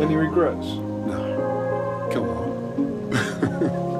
Any regrets? No. Come on.